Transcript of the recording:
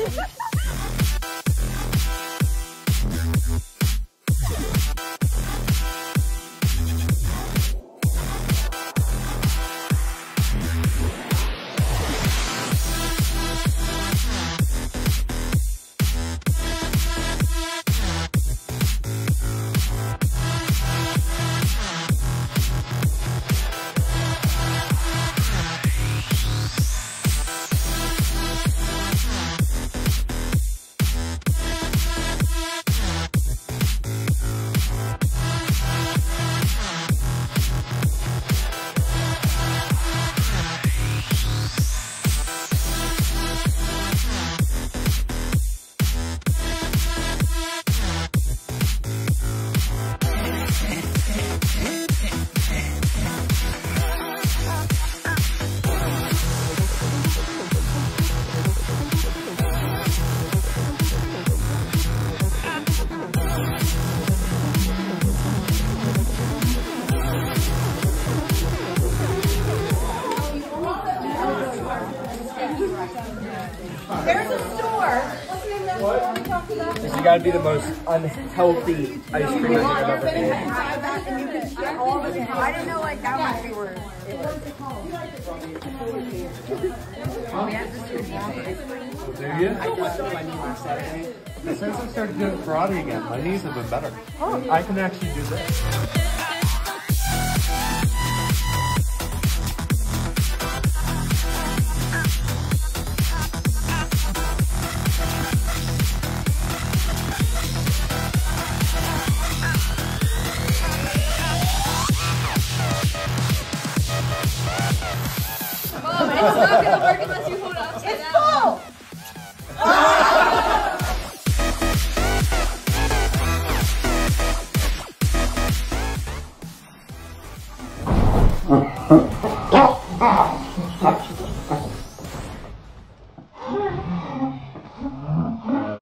Ha ha ha! There's a store. What's the name of that store we talked about? You got to be the most unhealthy ice cream I've ever had. I didn't know like that much we were. Oh, was this is your Do you? I just did my knee last Saturday. Since I started doing karate again, my knees have been better. Oh. I can actually do this. unless you hold it's full. Oh.